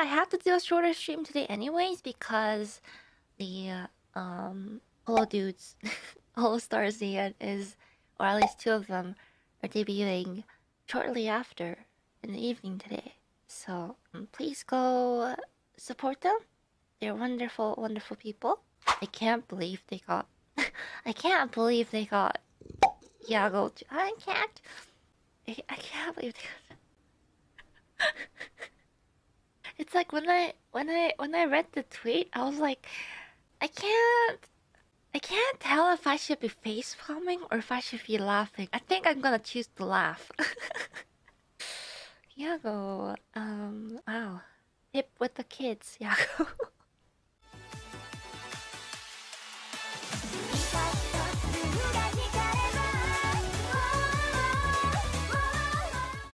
I have to do a shorter stream today, anyways, because the uh, um Holo dudes, Holo Star Zian is, or at least two of them, are debuting shortly after in the evening today. So um, please go support them. They're wonderful, wonderful people. I can't believe they got. I can't believe they got. Yagoo. I can't. I, I can't believe they got. It's like when I when I when I read the tweet, I was like, I can't I can't tell if I should be face palming or if I should be laughing. I think I'm gonna choose to laugh. Yagoo, um, wow, hip with the kids, Yagoo.